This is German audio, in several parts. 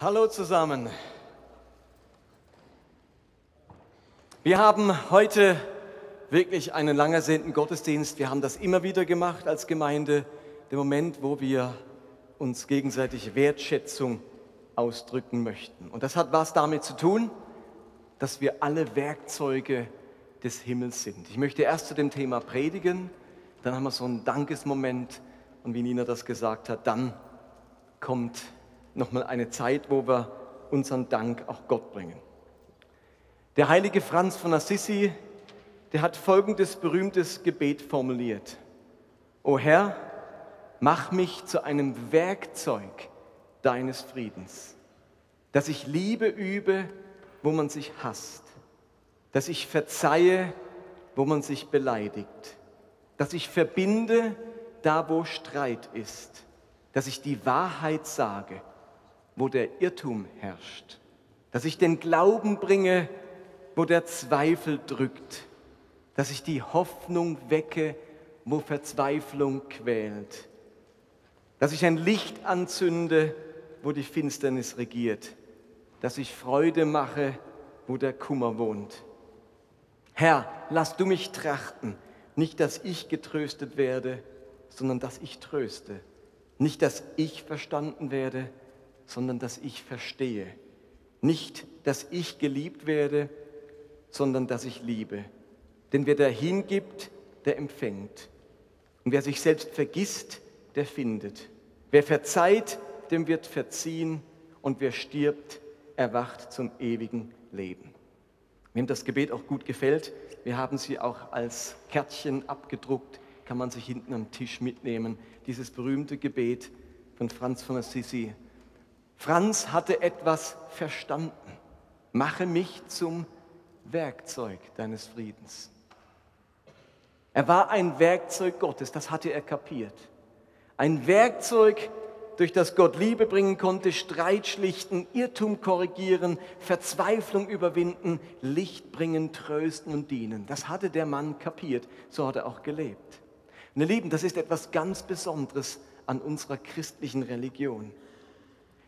Hallo zusammen. Wir haben heute wirklich einen lang ersehnten Gottesdienst. Wir haben das immer wieder gemacht als Gemeinde, der Moment, wo wir uns gegenseitig Wertschätzung ausdrücken möchten. Und das hat was damit zu tun, dass wir alle Werkzeuge des Himmels sind. Ich möchte erst zu dem Thema predigen, dann haben wir so einen Dankesmoment und wie Nina das gesagt hat, dann kommt nochmal eine Zeit, wo wir unseren Dank auch Gott bringen. Der heilige Franz von Assisi, der hat folgendes berühmtes Gebet formuliert. O Herr, mach mich zu einem Werkzeug deines Friedens, dass ich Liebe übe, wo man sich hasst, dass ich verzeihe, wo man sich beleidigt, dass ich verbinde, da wo Streit ist, dass ich die Wahrheit sage, wo der Irrtum herrscht, dass ich den Glauben bringe, wo der Zweifel drückt, dass ich die Hoffnung wecke, wo Verzweiflung quält, dass ich ein Licht anzünde, wo die Finsternis regiert, dass ich Freude mache, wo der Kummer wohnt. Herr, lass du mich trachten, nicht dass ich getröstet werde, sondern dass ich tröste, nicht dass ich verstanden werde, sondern dass ich verstehe. Nicht, dass ich geliebt werde, sondern dass ich liebe. Denn wer dahin gibt, der empfängt. Und wer sich selbst vergisst, der findet. Wer verzeiht, dem wird verziehen. Und wer stirbt, erwacht zum ewigen Leben. Wem das Gebet auch gut gefällt, wir haben sie auch als Kärtchen abgedruckt, kann man sich hinten am Tisch mitnehmen. Dieses berühmte Gebet von Franz von Assisi. Franz hatte etwas verstanden. Mache mich zum Werkzeug deines Friedens. Er war ein Werkzeug Gottes, das hatte er kapiert. Ein Werkzeug, durch das Gott Liebe bringen konnte, Streit schlichten, Irrtum korrigieren, Verzweiflung überwinden, Licht bringen, trösten und dienen. Das hatte der Mann kapiert, so hat er auch gelebt. Ihr Lieben, das ist etwas ganz Besonderes an unserer christlichen Religion.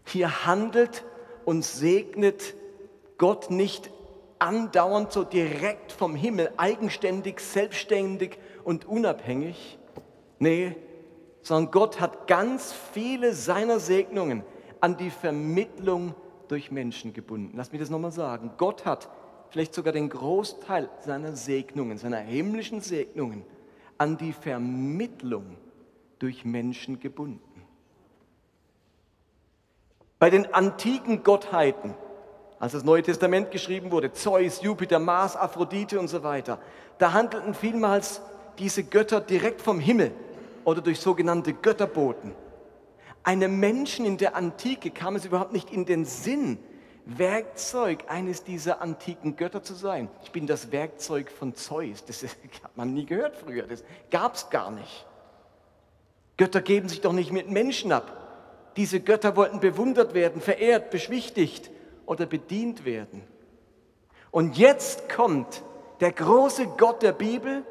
Hier handelt und segnet Gott nicht andauernd so direkt vom Himmel, eigenständig, selbstständig und unabhängig. Nee, sondern Gott hat ganz viele seiner Segnungen an die Vermittlung durch Menschen gebunden. Lass mich das nochmal sagen. Gott hat vielleicht sogar den Großteil seiner Segnungen, seiner himmlischen Segnungen, an die Vermittlung durch Menschen gebunden. Bei den antiken Gottheiten, als das Neue Testament geschrieben wurde, Zeus, Jupiter, Mars, Aphrodite und so weiter, da handelten vielmals diese Götter direkt vom Himmel oder durch sogenannte Götterboten. Einem Menschen in der Antike kam es überhaupt nicht in den Sinn, Werkzeug eines dieser antiken Götter zu sein. Ich bin das Werkzeug von Zeus. Das hat man nie gehört früher. Das gab es gar nicht. Götter geben sich doch nicht mit Menschen ab. Diese Götter wollten bewundert werden, verehrt, beschwichtigt oder bedient werden. Und jetzt kommt der große Gott der Bibel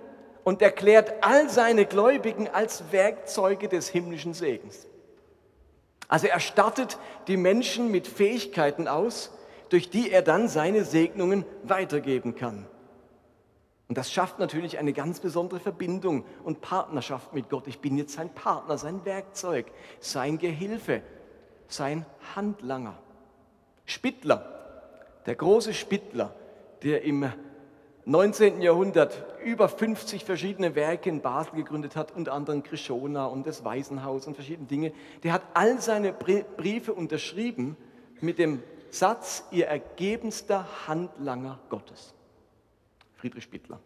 und erklärt all seine Gläubigen als Werkzeuge des himmlischen Segens. Also er stattet die Menschen mit Fähigkeiten aus, durch die er dann seine Segnungen weitergeben kann. Und das schafft natürlich eine ganz besondere Verbindung und Partnerschaft mit Gott. Ich bin jetzt sein Partner, sein Werkzeug, sein Gehilfe, sein Handlanger. Spittler, der große Spittler, der im 19. Jahrhundert über 50 verschiedene Werke in Basel gegründet hat, unter anderem Krishona und das Waisenhaus und verschiedene Dinge, der hat all seine Briefe unterschrieben mit dem Satz, ihr ergebenster Handlanger Gottes. Friedrich Spittler.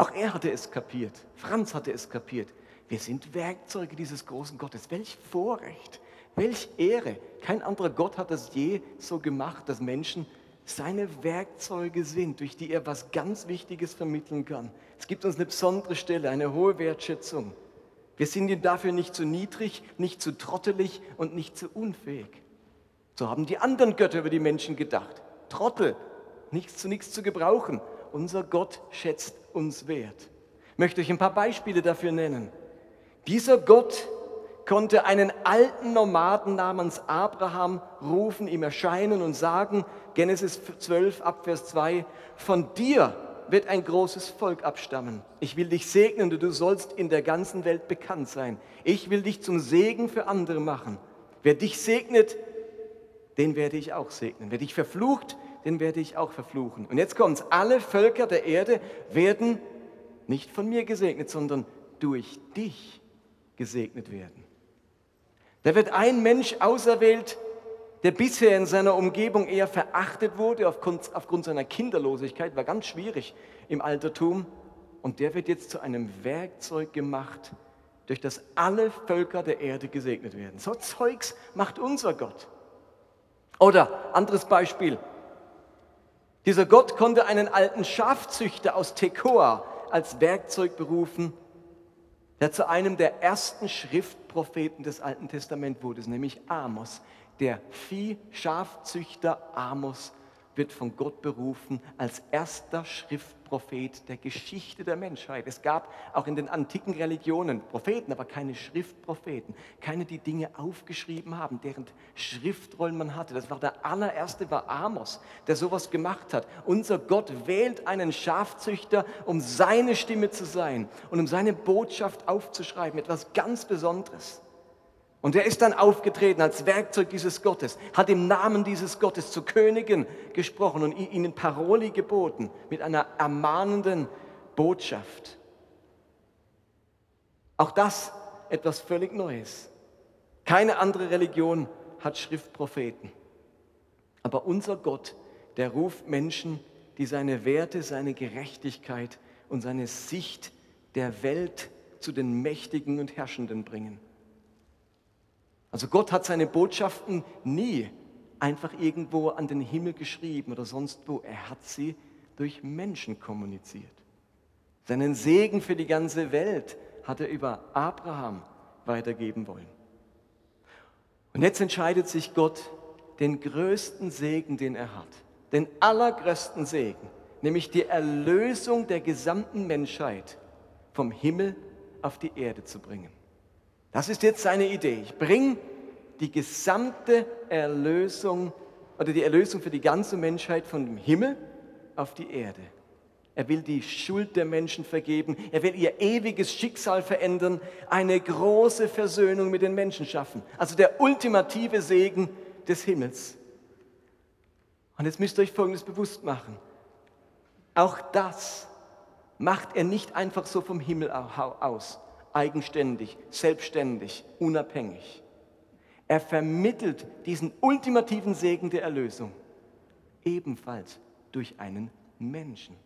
Auch er hatte es kapiert. Franz hatte es kapiert. Wir sind Werkzeuge dieses großen Gottes. Welch Vorrecht, welch Ehre. Kein anderer Gott hat das je so gemacht, dass Menschen seine Werkzeuge sind, durch die er was ganz Wichtiges vermitteln kann. Es gibt uns eine besondere Stelle, eine hohe Wertschätzung. Wir sind ihm dafür nicht zu niedrig, nicht zu trottelig und nicht zu unfähig. So haben die anderen Götter über die Menschen gedacht. Trottel, nichts zu nichts zu gebrauchen unser Gott schätzt uns wert. Ich möchte euch ein paar Beispiele dafür nennen. Dieser Gott konnte einen alten Nomaden namens Abraham rufen, ihm erscheinen und sagen, Genesis 12 Abvers 2, von dir wird ein großes Volk abstammen. Ich will dich segnen und du sollst in der ganzen Welt bekannt sein. Ich will dich zum Segen für andere machen. Wer dich segnet, den werde ich auch segnen. Wer dich verflucht, den werde ich auch verfluchen. Und jetzt kommt's. Alle Völker der Erde werden nicht von mir gesegnet, sondern durch dich gesegnet werden. Da wird ein Mensch auserwählt, der bisher in seiner Umgebung eher verachtet wurde aufgrund, aufgrund seiner Kinderlosigkeit, war ganz schwierig im Altertum. Und der wird jetzt zu einem Werkzeug gemacht, durch das alle Völker der Erde gesegnet werden. So Zeugs macht unser Gott. Oder anderes Beispiel. Dieser Gott konnte einen alten Schafzüchter aus Tekoa als Werkzeug berufen, der zu einem der ersten Schriftpropheten des Alten Testaments wurde, nämlich Amos. Der Vieh-Schafzüchter Amos wird von Gott berufen als erster Schriftprophet der Geschichte der Menschheit. Es gab auch in den antiken Religionen Propheten, aber keine Schriftpropheten, keine, die Dinge aufgeschrieben haben, deren Schriftrollen man hatte. Das war der allererste, war Amos, der sowas gemacht hat. Unser Gott wählt einen Schafzüchter, um seine Stimme zu sein und um seine Botschaft aufzuschreiben, etwas ganz Besonderes. Und er ist dann aufgetreten als Werkzeug dieses Gottes, hat im Namen dieses Gottes zu Königen gesprochen und ihnen Paroli geboten mit einer ermahnenden Botschaft. Auch das etwas völlig Neues. Keine andere Religion hat Schriftpropheten. Aber unser Gott, der ruft Menschen, die seine Werte, seine Gerechtigkeit und seine Sicht der Welt zu den Mächtigen und Herrschenden bringen. Also Gott hat seine Botschaften nie einfach irgendwo an den Himmel geschrieben oder sonst wo. Er hat sie durch Menschen kommuniziert. Seinen Segen für die ganze Welt hat er über Abraham weitergeben wollen. Und jetzt entscheidet sich Gott, den größten Segen, den er hat, den allergrößten Segen, nämlich die Erlösung der gesamten Menschheit vom Himmel auf die Erde zu bringen. Das ist jetzt seine Idee. Ich bringe die gesamte Erlösung oder die Erlösung für die ganze Menschheit von dem Himmel auf die Erde. Er will die Schuld der Menschen vergeben. Er will ihr ewiges Schicksal verändern, eine große Versöhnung mit den Menschen schaffen. Also der ultimative Segen des Himmels. Und jetzt müsst ihr euch Folgendes bewusst machen. Auch das macht er nicht einfach so vom Himmel aus eigenständig, selbstständig, unabhängig. Er vermittelt diesen ultimativen Segen der Erlösung ebenfalls durch einen Menschen.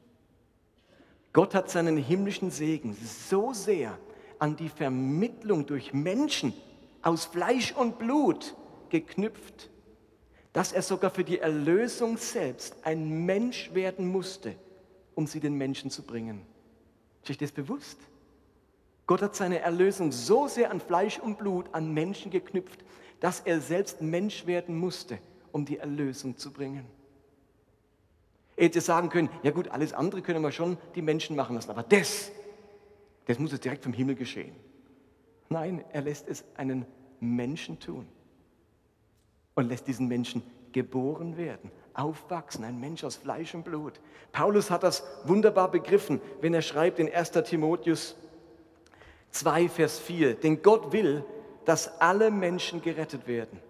Gott hat seinen himmlischen Segen so sehr an die Vermittlung durch Menschen aus Fleisch und Blut geknüpft, dass er sogar für die Erlösung selbst ein Mensch werden musste, um sie den Menschen zu bringen. Ist euch das bewusst? Gott hat seine Erlösung so sehr an Fleisch und Blut, an Menschen geknüpft, dass er selbst Mensch werden musste, um die Erlösung zu bringen. Er hätte sagen können, ja gut, alles andere können wir schon die Menschen machen lassen, aber das, das muss jetzt direkt vom Himmel geschehen. Nein, er lässt es einen Menschen tun und lässt diesen Menschen geboren werden, aufwachsen, ein Mensch aus Fleisch und Blut. Paulus hat das wunderbar begriffen, wenn er schreibt in 1 Timotheus 2, Vers 4. Denn Gott will, dass alle Menschen gerettet werden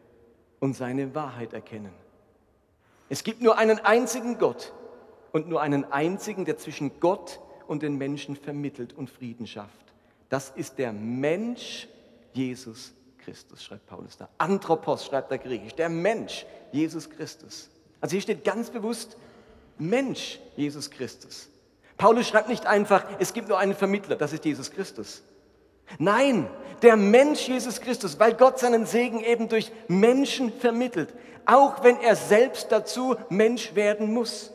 und seine Wahrheit erkennen. Es gibt nur einen einzigen Gott und nur einen einzigen, der zwischen Gott und den Menschen vermittelt und Frieden schafft. Das ist der Mensch Jesus Christus, schreibt Paulus da. Anthropos schreibt er griechisch, der Mensch Jesus Christus. Also hier steht ganz bewusst Mensch Jesus Christus. Paulus schreibt nicht einfach, es gibt nur einen Vermittler, das ist Jesus Christus. Nein, der Mensch Jesus Christus, weil Gott seinen Segen eben durch Menschen vermittelt, auch wenn er selbst dazu Mensch werden muss.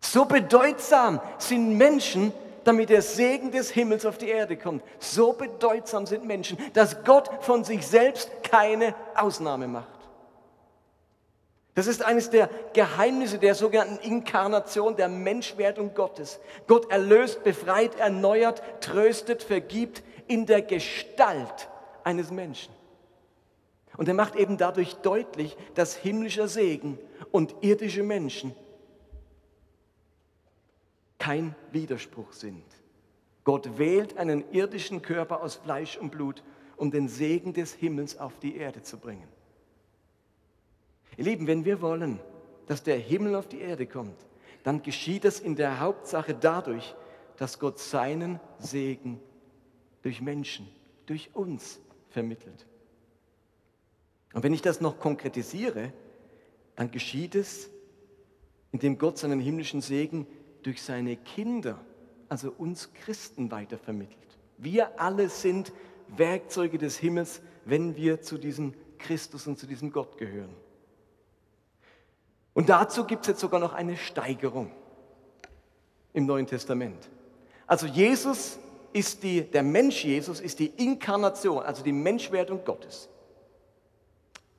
So bedeutsam sind Menschen, damit der Segen des Himmels auf die Erde kommt. So bedeutsam sind Menschen, dass Gott von sich selbst keine Ausnahme macht. Das ist eines der Geheimnisse der sogenannten Inkarnation, der Menschwerdung Gottes. Gott erlöst, befreit, erneuert, tröstet, vergibt in der Gestalt eines Menschen. Und er macht eben dadurch deutlich, dass himmlischer Segen und irdische Menschen kein Widerspruch sind. Gott wählt einen irdischen Körper aus Fleisch und Blut, um den Segen des Himmels auf die Erde zu bringen. Ihr Lieben, wenn wir wollen, dass der Himmel auf die Erde kommt, dann geschieht es in der Hauptsache dadurch, dass Gott seinen Segen durch Menschen, durch uns vermittelt. Und wenn ich das noch konkretisiere, dann geschieht es, indem Gott seinen himmlischen Segen durch seine Kinder also uns Christen weitervermittelt. Wir alle sind Werkzeuge des Himmels, wenn wir zu diesem Christus und zu diesem Gott gehören. Und dazu gibt es jetzt sogar noch eine Steigerung im Neuen Testament. Also Jesus ist die, der Mensch Jesus ist die Inkarnation, also die Menschwerdung Gottes.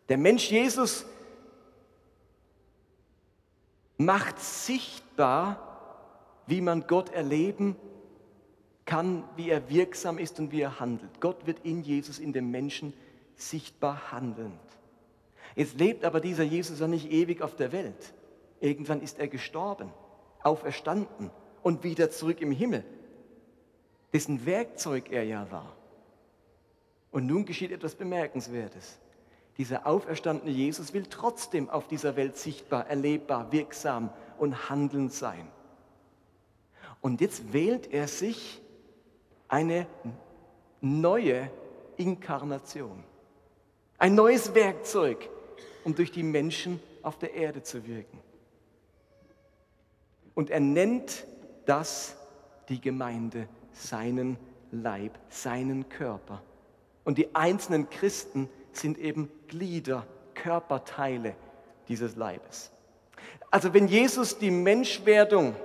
Der Mensch Jesus macht sichtbar, wie man Gott erleben kann, wie er wirksam ist und wie er handelt. Gott wird in Jesus, in dem Menschen sichtbar handelnd. Jetzt lebt aber dieser Jesus ja nicht ewig auf der Welt. Irgendwann ist er gestorben, auferstanden und wieder zurück im Himmel, dessen Werkzeug er ja war. Und nun geschieht etwas Bemerkenswertes. Dieser auferstandene Jesus will trotzdem auf dieser Welt sichtbar, erlebbar, wirksam und handelnd sein. Und jetzt wählt er sich eine neue Inkarnation, ein neues Werkzeug, um durch die Menschen auf der Erde zu wirken. Und er nennt das die Gemeinde, seinen Leib, seinen Körper. Und die einzelnen Christen sind eben Glieder, Körperteile dieses Leibes. Also wenn Jesus die Menschwerdung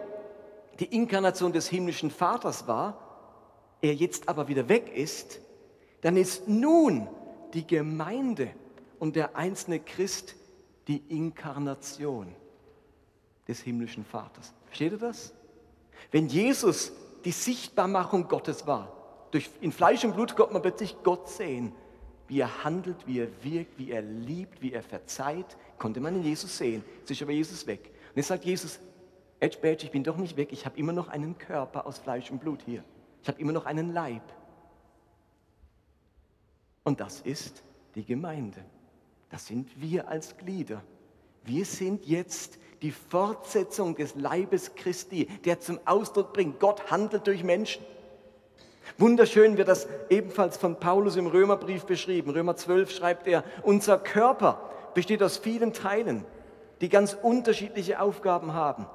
die Inkarnation des himmlischen Vaters war, er jetzt aber wieder weg ist, dann ist nun die Gemeinde und der einzelne Christ die Inkarnation des himmlischen Vaters. Versteht ihr das? Wenn Jesus die Sichtbarmachung Gottes war, durch, in Fleisch und Blut konnte man plötzlich Gott sehen, wie er handelt, wie er wirkt, wie er liebt, wie er verzeiht, konnte man in Jesus sehen. Jetzt ist aber Jesus weg. Und jetzt sagt Jesus, Edge ich bin doch nicht weg, ich habe immer noch einen Körper aus Fleisch und Blut hier. Ich habe immer noch einen Leib. Und das ist die Gemeinde. Das sind wir als Glieder. Wir sind jetzt die Fortsetzung des Leibes Christi, der zum Ausdruck bringt, Gott handelt durch Menschen. Wunderschön wird das ebenfalls von Paulus im Römerbrief beschrieben. Römer 12 schreibt er, unser Körper besteht aus vielen Teilen, die ganz unterschiedliche Aufgaben haben.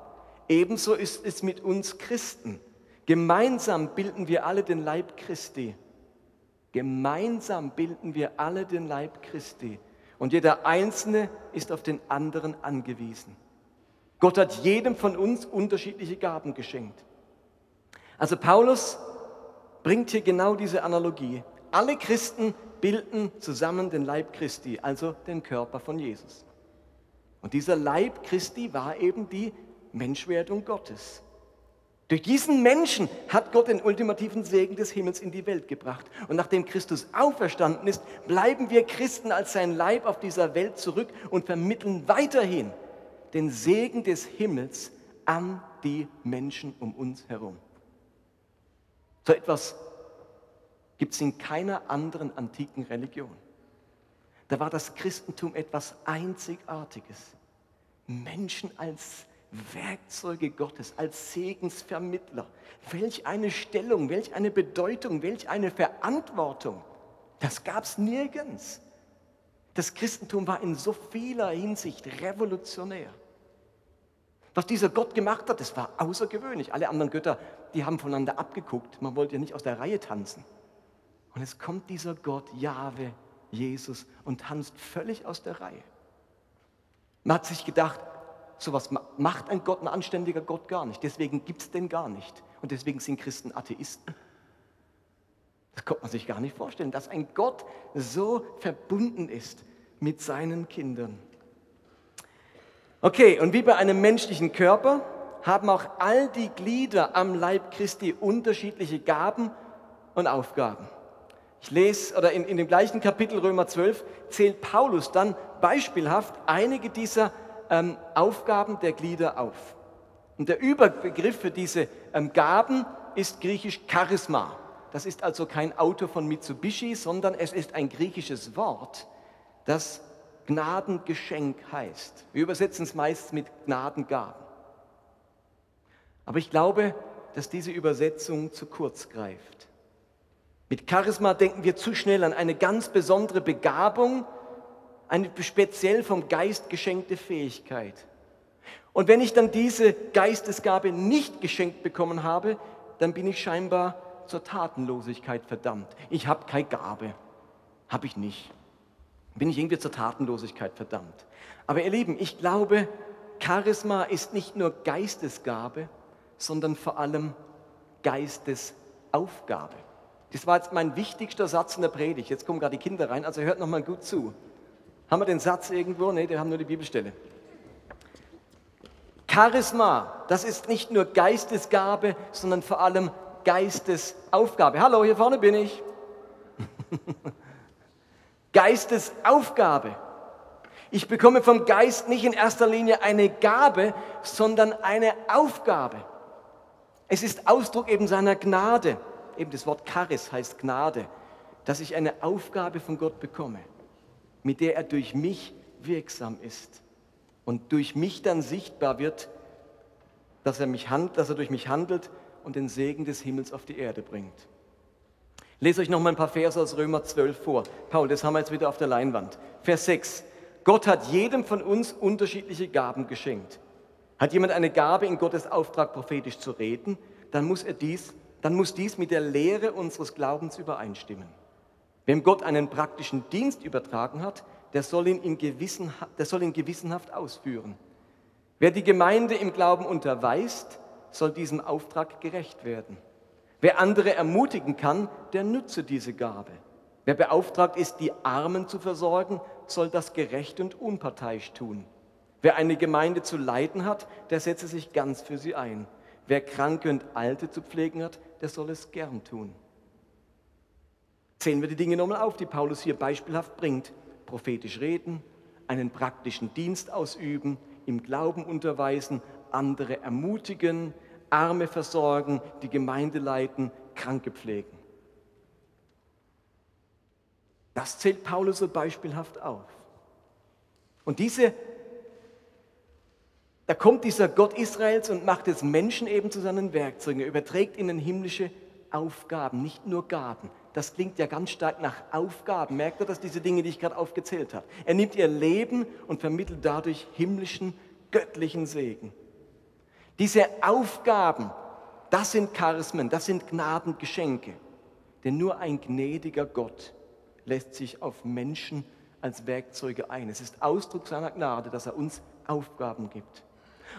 Ebenso ist es mit uns Christen. Gemeinsam bilden wir alle den Leib Christi. Gemeinsam bilden wir alle den Leib Christi. Und jeder Einzelne ist auf den anderen angewiesen. Gott hat jedem von uns unterschiedliche Gaben geschenkt. Also Paulus bringt hier genau diese Analogie. Alle Christen bilden zusammen den Leib Christi, also den Körper von Jesus. Und dieser Leib Christi war eben die Menschwerdung Gottes. Durch diesen Menschen hat Gott den ultimativen Segen des Himmels in die Welt gebracht. Und nachdem Christus auferstanden ist, bleiben wir Christen als sein Leib auf dieser Welt zurück und vermitteln weiterhin den Segen des Himmels an die Menschen um uns herum. So etwas gibt es in keiner anderen antiken Religion. Da war das Christentum etwas Einzigartiges. Menschen als Werkzeuge Gottes, als Segensvermittler. Welch eine Stellung, welch eine Bedeutung, welch eine Verantwortung. Das gab es nirgends. Das Christentum war in so vieler Hinsicht revolutionär. Was dieser Gott gemacht hat, das war außergewöhnlich. Alle anderen Götter, die haben voneinander abgeguckt. Man wollte ja nicht aus der Reihe tanzen. Und es kommt dieser Gott, Jahwe, Jesus, und tanzt völlig aus der Reihe. Man hat sich gedacht, sowas macht ein Gott, ein anständiger Gott gar nicht. Deswegen gibt es den gar nicht. Und deswegen sind Christen Atheisten. Das konnte man sich gar nicht vorstellen, dass ein Gott so verbunden ist mit seinen Kindern. Okay, und wie bei einem menschlichen Körper haben auch all die Glieder am Leib Christi unterschiedliche Gaben und Aufgaben. Ich lese, oder in, in dem gleichen Kapitel Römer 12 zählt Paulus dann beispielhaft einige dieser ähm, Aufgaben der Glieder auf. Und der Überbegriff für diese ähm, Gaben ist griechisch Charisma. Das ist also kein Auto von Mitsubishi, sondern es ist ein griechisches Wort, das Gnadengeschenk heißt. Wir übersetzen es meist mit Gnadengaben. Aber ich glaube, dass diese Übersetzung zu kurz greift. Mit Charisma denken wir zu schnell an eine ganz besondere Begabung, eine speziell vom Geist geschenkte Fähigkeit. Und wenn ich dann diese Geistesgabe nicht geschenkt bekommen habe, dann bin ich scheinbar zur Tatenlosigkeit verdammt. Ich habe keine Gabe. Habe ich nicht. Bin ich irgendwie zur Tatenlosigkeit verdammt. Aber ihr Lieben, ich glaube, Charisma ist nicht nur Geistesgabe, sondern vor allem Geistesaufgabe. Das war jetzt mein wichtigster Satz in der Predigt. Jetzt kommen gerade die Kinder rein, also hört nochmal gut zu. Haben wir den Satz irgendwo? Ne, wir haben nur die Bibelstelle. Charisma, das ist nicht nur Geistesgabe, sondern vor allem Geistesaufgabe. Hallo, hier vorne bin ich. Geistesaufgabe. Ich bekomme vom Geist nicht in erster Linie eine Gabe, sondern eine Aufgabe. Es ist Ausdruck eben seiner Gnade. Eben das Wort Charis heißt Gnade, dass ich eine Aufgabe von Gott bekomme, mit der er durch mich wirksam ist und durch mich dann sichtbar wird, dass er, mich handelt, dass er durch mich handelt und den Segen des Himmels auf die Erde bringt. Lese euch noch mal ein paar Verse aus Römer 12 vor. Paul, das haben wir jetzt wieder auf der Leinwand. Vers 6. Gott hat jedem von uns unterschiedliche Gaben geschenkt. Hat jemand eine Gabe, in Gottes Auftrag prophetisch zu reden, dann muss, er dies, dann muss dies mit der Lehre unseres Glaubens übereinstimmen. Wem Gott einen praktischen Dienst übertragen hat, der soll ihn, in gewissen, der soll ihn gewissenhaft ausführen. Wer die Gemeinde im Glauben unterweist, soll diesem Auftrag gerecht werden. Wer andere ermutigen kann, der nütze diese Gabe. Wer beauftragt ist, die Armen zu versorgen, soll das gerecht und unparteiisch tun. Wer eine Gemeinde zu leiten hat, der setze sich ganz für sie ein. Wer Kranke und Alte zu pflegen hat, der soll es gern tun. Zählen wir die Dinge nochmal auf, die Paulus hier beispielhaft bringt. Prophetisch reden, einen praktischen Dienst ausüben, im Glauben unterweisen, andere ermutigen, Arme versorgen, die Gemeinde leiten, Kranke pflegen. Das zählt Paulus so beispielhaft auf. Und diese, da kommt dieser Gott Israels und macht es Menschen eben zu seinen Werkzeugen. Er überträgt ihnen himmlische Aufgaben, nicht nur Gaben. Das klingt ja ganz stark nach Aufgaben. Merkt ihr das, diese Dinge, die ich gerade aufgezählt habe? Er nimmt ihr Leben und vermittelt dadurch himmlischen, göttlichen Segen. Diese Aufgaben, das sind Charismen, das sind Gnadengeschenke. Denn nur ein gnädiger Gott lässt sich auf Menschen als Werkzeuge ein. Es ist Ausdruck seiner Gnade, dass er uns Aufgaben gibt.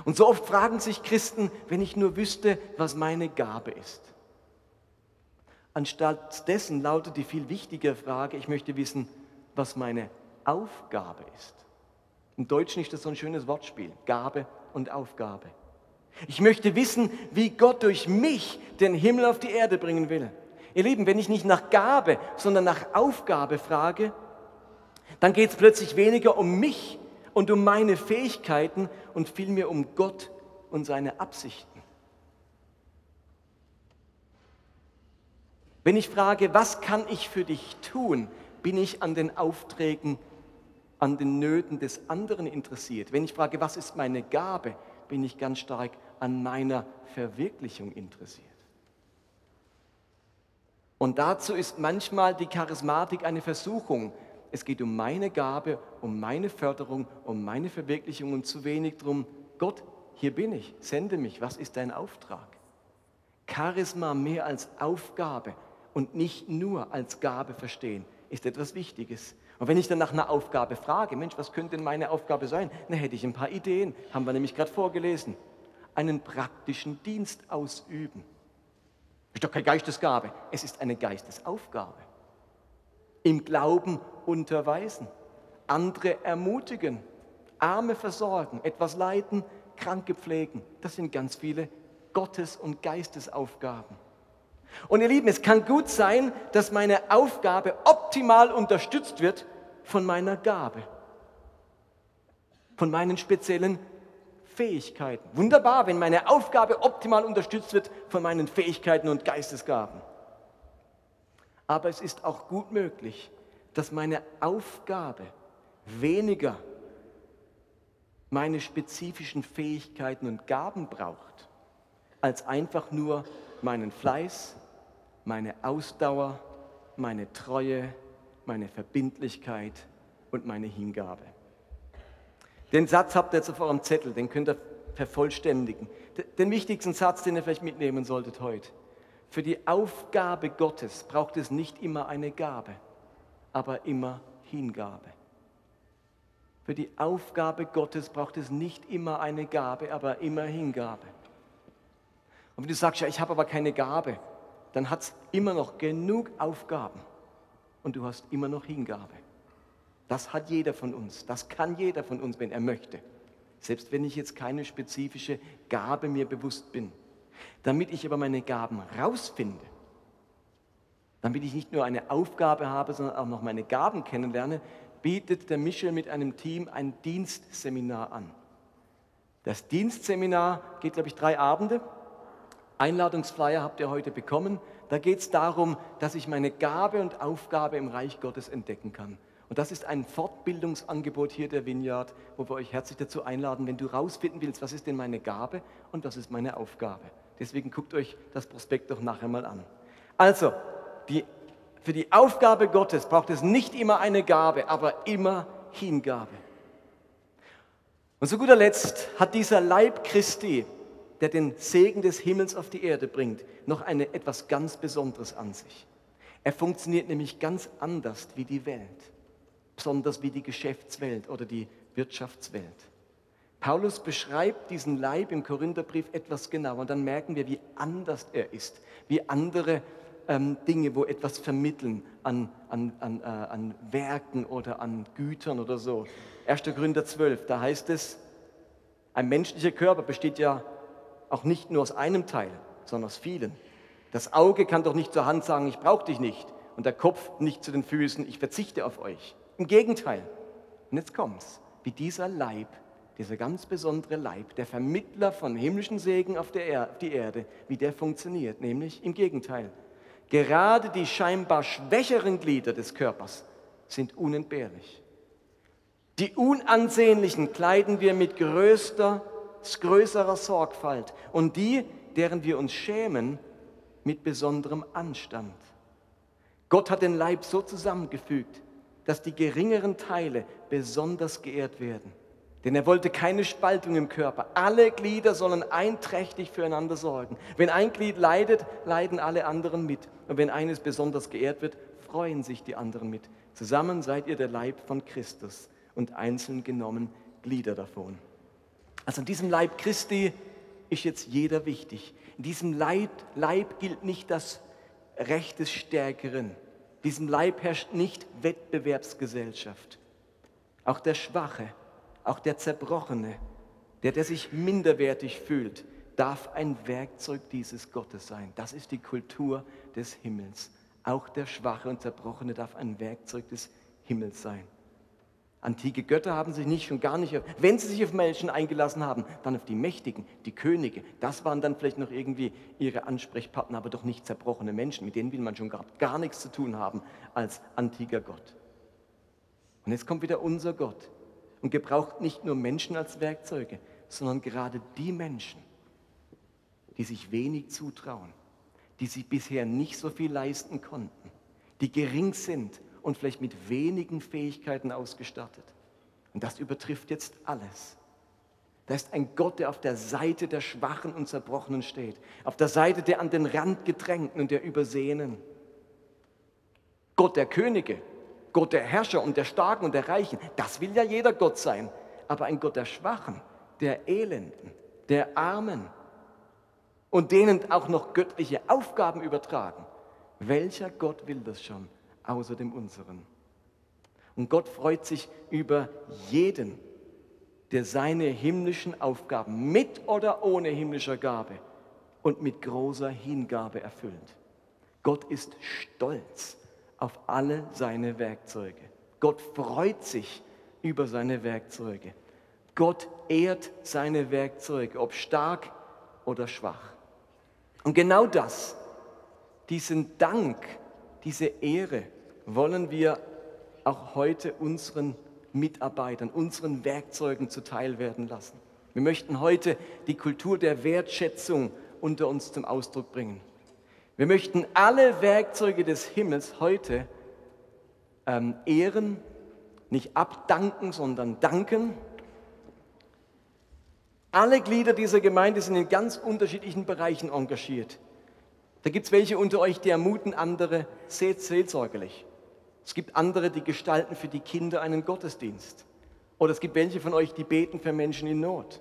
Und so oft fragen sich Christen, wenn ich nur wüsste, was meine Gabe ist. Anstatt dessen lautet die viel wichtigere Frage, ich möchte wissen, was meine Aufgabe ist. Im Deutschen ist das so ein schönes Wortspiel, Gabe und Aufgabe. Ich möchte wissen, wie Gott durch mich den Himmel auf die Erde bringen will. Ihr Lieben, wenn ich nicht nach Gabe, sondern nach Aufgabe frage, dann geht es plötzlich weniger um mich und um meine Fähigkeiten und vielmehr um Gott und seine Absichten. Wenn ich frage, was kann ich für dich tun, bin ich an den Aufträgen, an den Nöten des anderen interessiert. Wenn ich frage, was ist meine Gabe, bin ich ganz stark an meiner Verwirklichung interessiert. Und dazu ist manchmal die Charismatik eine Versuchung. Es geht um meine Gabe, um meine Förderung, um meine Verwirklichung und zu wenig darum, Gott, hier bin ich, sende mich, was ist dein Auftrag? Charisma mehr als Aufgabe und nicht nur als Gabe verstehen, ist etwas Wichtiges. Und wenn ich dann nach einer Aufgabe frage, Mensch, was könnte denn meine Aufgabe sein? Dann hätte ich ein paar Ideen, haben wir nämlich gerade vorgelesen. Einen praktischen Dienst ausüben. Ist doch keine Geistesgabe, es ist eine Geistesaufgabe. Im Glauben unterweisen, andere ermutigen, Arme versorgen, etwas leiten, Kranke pflegen. Das sind ganz viele Gottes- und Geistesaufgaben. Und ihr Lieben, es kann gut sein, dass meine Aufgabe optimal unterstützt wird von meiner Gabe, von meinen speziellen Fähigkeiten. Wunderbar, wenn meine Aufgabe optimal unterstützt wird von meinen Fähigkeiten und Geistesgaben. Aber es ist auch gut möglich, dass meine Aufgabe weniger meine spezifischen Fähigkeiten und Gaben braucht, als einfach nur meinen Fleiß, meine Ausdauer, meine Treue, meine Verbindlichkeit und meine Hingabe. Den Satz habt ihr jetzt auf eurem Zettel, den könnt ihr vervollständigen. Den wichtigsten Satz, den ihr vielleicht mitnehmen solltet heute. Für die Aufgabe Gottes braucht es nicht immer eine Gabe, aber immer Hingabe. Für die Aufgabe Gottes braucht es nicht immer eine Gabe, aber immer Hingabe. Und wenn du sagst, ja, ich habe aber keine Gabe, dann hat es immer noch genug Aufgaben und du hast immer noch Hingabe. Das hat jeder von uns, das kann jeder von uns, wenn er möchte. Selbst wenn ich jetzt keine spezifische Gabe mir bewusst bin. Damit ich aber meine Gaben rausfinde, damit ich nicht nur eine Aufgabe habe, sondern auch noch meine Gaben kennenlerne, bietet der Michel mit einem Team ein Dienstseminar an. Das Dienstseminar geht, glaube ich, drei Abende. Einladungsflyer habt ihr heute bekommen. Da geht es darum, dass ich meine Gabe und Aufgabe im Reich Gottes entdecken kann. Und das ist ein Fortbildungsangebot hier der Vineyard, wo wir euch herzlich dazu einladen, wenn du rausfinden willst, was ist denn meine Gabe und was ist meine Aufgabe. Deswegen guckt euch das Prospekt doch nachher mal an. Also, die, für die Aufgabe Gottes braucht es nicht immer eine Gabe, aber immer Hingabe. Und zu guter Letzt hat dieser Leib Christi der den Segen des Himmels auf die Erde bringt, noch eine, etwas ganz Besonderes an sich. Er funktioniert nämlich ganz anders wie die Welt, besonders wie die Geschäftswelt oder die Wirtschaftswelt. Paulus beschreibt diesen Leib im Korintherbrief etwas genauer und dann merken wir, wie anders er ist, wie andere ähm, Dinge, wo etwas vermitteln an, an, an, äh, an Werken oder an Gütern oder so. 1. Korinther 12, da heißt es, ein menschlicher Körper besteht ja auch nicht nur aus einem Teil, sondern aus vielen. Das Auge kann doch nicht zur Hand sagen, ich brauche dich nicht. Und der Kopf nicht zu den Füßen, ich verzichte auf euch. Im Gegenteil. Und jetzt kommt's. Wie dieser Leib, dieser ganz besondere Leib, der Vermittler von himmlischen Segen auf, er auf die Erde, wie der funktioniert. Nämlich im Gegenteil. Gerade die scheinbar schwächeren Glieder des Körpers sind unentbehrlich. Die unansehnlichen kleiden wir mit größter größerer Sorgfalt und die, deren wir uns schämen, mit besonderem Anstand. Gott hat den Leib so zusammengefügt, dass die geringeren Teile besonders geehrt werden. Denn er wollte keine Spaltung im Körper. Alle Glieder sollen einträchtig füreinander sorgen. Wenn ein Glied leidet, leiden alle anderen mit. Und wenn eines besonders geehrt wird, freuen sich die anderen mit. Zusammen seid ihr der Leib von Christus und einzeln genommen Glieder davon. Also in diesem Leib Christi ist jetzt jeder wichtig. In diesem Leib, Leib gilt nicht das Recht des Stärkeren. In diesem Leib herrscht nicht Wettbewerbsgesellschaft. Auch der Schwache, auch der Zerbrochene, der, der sich minderwertig fühlt, darf ein Werkzeug dieses Gottes sein. Das ist die Kultur des Himmels. Auch der Schwache und Zerbrochene darf ein Werkzeug des Himmels sein. Antike Götter haben sich nicht schon gar nicht, wenn sie sich auf Menschen eingelassen haben, dann auf die Mächtigen, die Könige. Das waren dann vielleicht noch irgendwie ihre Ansprechpartner, aber doch nicht zerbrochene Menschen. Mit denen will man schon gar, gar nichts zu tun haben als antiker Gott. Und jetzt kommt wieder unser Gott und gebraucht nicht nur Menschen als Werkzeuge, sondern gerade die Menschen, die sich wenig zutrauen, die sich bisher nicht so viel leisten konnten, die gering sind und vielleicht mit wenigen Fähigkeiten ausgestattet. Und das übertrifft jetzt alles. Da ist ein Gott, der auf der Seite der Schwachen und Zerbrochenen steht, auf der Seite der an den Rand gedrängten und der Übersehenen. Gott der Könige, Gott der Herrscher und der Starken und der Reichen, das will ja jeder Gott sein. Aber ein Gott der Schwachen, der Elenden, der Armen und denen auch noch göttliche Aufgaben übertragen. Welcher Gott will das schon? Außer dem unseren. Und Gott freut sich über jeden, der seine himmlischen Aufgaben mit oder ohne himmlischer Gabe und mit großer Hingabe erfüllt. Gott ist stolz auf alle seine Werkzeuge. Gott freut sich über seine Werkzeuge. Gott ehrt seine Werkzeuge, ob stark oder schwach. Und genau das, diesen Dank, diese Ehre wollen wir auch heute unseren Mitarbeitern, unseren Werkzeugen zuteil werden lassen. Wir möchten heute die Kultur der Wertschätzung unter uns zum Ausdruck bringen. Wir möchten alle Werkzeuge des Himmels heute ähm, ehren, nicht abdanken, sondern danken. Alle Glieder dieser Gemeinde sind in ganz unterschiedlichen Bereichen engagiert. Da gibt es welche unter euch, die ermuten andere seelsorgerlich. Es gibt andere, die gestalten für die Kinder einen Gottesdienst. Oder es gibt welche von euch, die beten für Menschen in Not.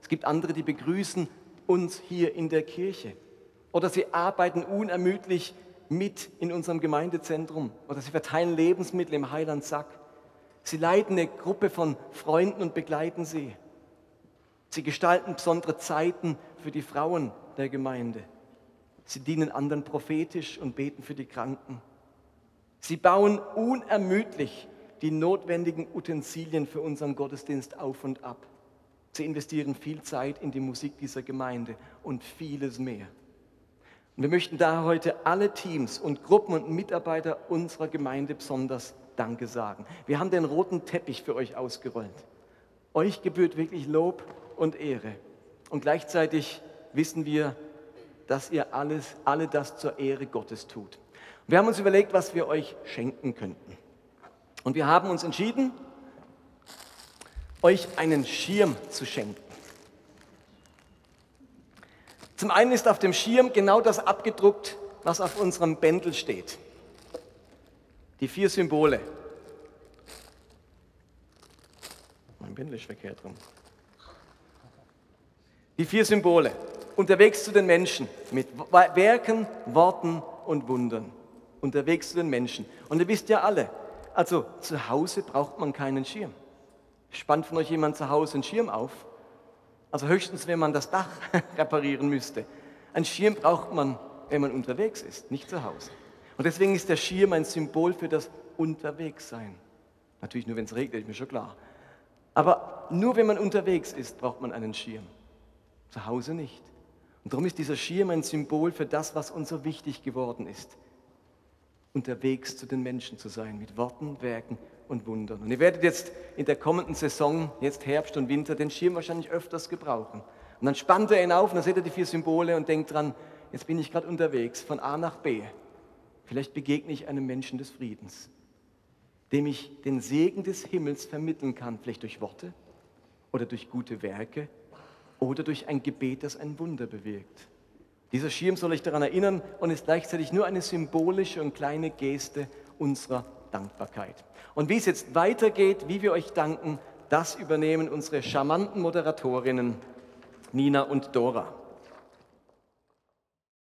Es gibt andere, die begrüßen uns hier in der Kirche. Oder sie arbeiten unermüdlich mit in unserem Gemeindezentrum. Oder sie verteilen Lebensmittel im Heilandsack. Sie leiten eine Gruppe von Freunden und begleiten sie. Sie gestalten besondere Zeiten für die Frauen der Gemeinde. Sie dienen anderen prophetisch und beten für die Kranken. Sie bauen unermüdlich die notwendigen Utensilien für unseren Gottesdienst auf und ab. Sie investieren viel Zeit in die Musik dieser Gemeinde und vieles mehr. Und wir möchten da heute alle Teams und Gruppen und Mitarbeiter unserer Gemeinde besonders Danke sagen. Wir haben den roten Teppich für euch ausgerollt. Euch gebührt wirklich Lob und Ehre. Und gleichzeitig wissen wir, dass ihr alles, alle das zur Ehre Gottes tut. Wir haben uns überlegt, was wir euch schenken könnten. Und wir haben uns entschieden, euch einen Schirm zu schenken. Zum einen ist auf dem Schirm genau das abgedruckt, was auf unserem Bändel steht. Die vier Symbole. Mein Bändel ist verkehrt rum. Die vier Symbole. Unterwegs zu den Menschen mit Werken, Worten und Wundern unterwegs zu den Menschen. Und ihr wisst ja alle, also zu Hause braucht man keinen Schirm. Spannt von euch jemand zu Hause einen Schirm auf? Also höchstens, wenn man das Dach reparieren müsste. Ein Schirm braucht man, wenn man unterwegs ist, nicht zu Hause. Und deswegen ist der Schirm ein Symbol für das Unterwegssein. Natürlich nur, wenn es regnet, ist mir schon klar. Aber nur wenn man unterwegs ist, braucht man einen Schirm. Zu Hause nicht. Und darum ist dieser Schirm ein Symbol für das, was uns so wichtig geworden ist unterwegs zu den Menschen zu sein, mit Worten, Werken und Wundern. Und ihr werdet jetzt in der kommenden Saison, jetzt Herbst und Winter, den Schirm wahrscheinlich öfters gebrauchen. Und dann spannt er ihn auf und dann seht ihr die vier Symbole und denkt dran, jetzt bin ich gerade unterwegs von A nach B. Vielleicht begegne ich einem Menschen des Friedens, dem ich den Segen des Himmels vermitteln kann, vielleicht durch Worte oder durch gute Werke oder durch ein Gebet, das ein Wunder bewirkt. Dieser Schirm soll euch daran erinnern und ist gleichzeitig nur eine symbolische und kleine Geste unserer Dankbarkeit. Und wie es jetzt weitergeht, wie wir euch danken, das übernehmen unsere charmanten Moderatorinnen Nina und Dora.